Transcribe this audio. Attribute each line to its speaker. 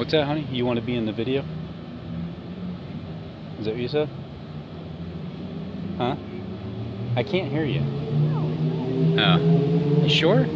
Speaker 1: What's that, honey? You want to be in the video? Is that what you said? Huh? I can't hear you. Oh. You sure?